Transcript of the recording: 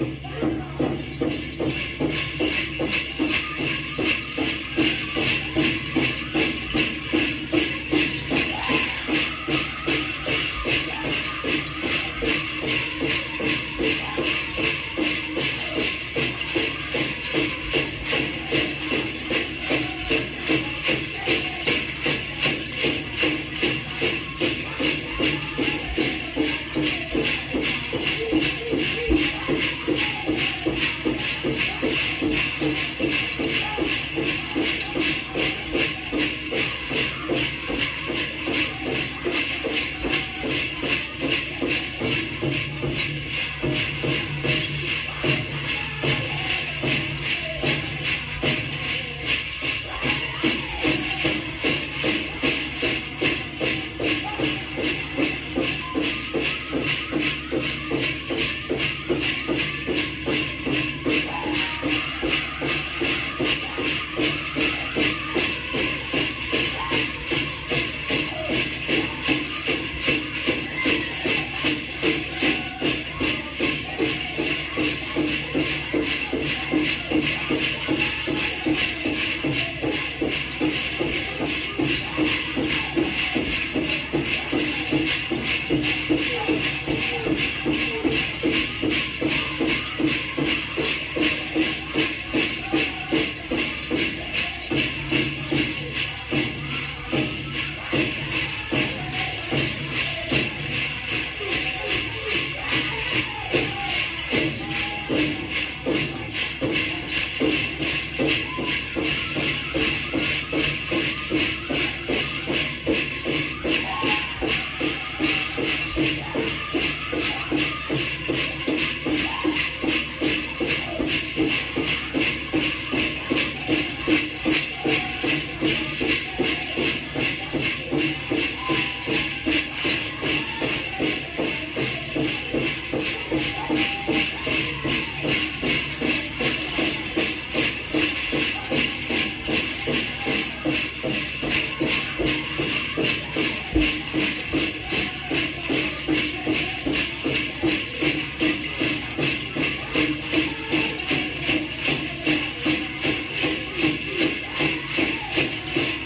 Thank it Thank you.